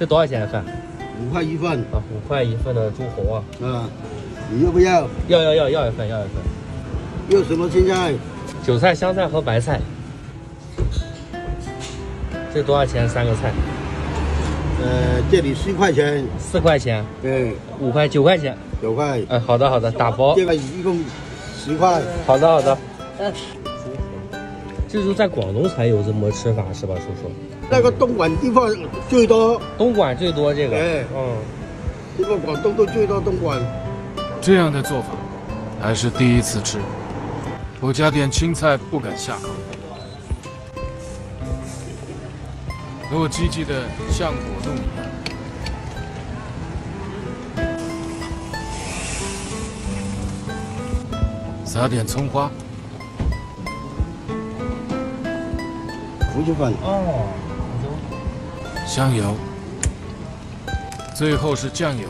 这多少钱一份？五块一份啊，五块一份的猪红啊！嗯，你要不要？要要要要一份，要一份。要什么青菜？韭菜、香菜和白菜。这多少钱？三个菜？呃，这里四块钱，四块钱，对，五块，九块钱。九块。哎，好的好的，打包。这个一共十块。好的好的。嗯。这是在广东才有这么吃法是吧，叔叔？那个东莞地方最多。东莞最多这个。哎，嗯。这个广东都最多东莞。这样的做法还是第一次吃，我加点青菜不敢下口。和我机器的像果冻一样，撒点葱花。胡椒粉哦，香油，最后是酱油。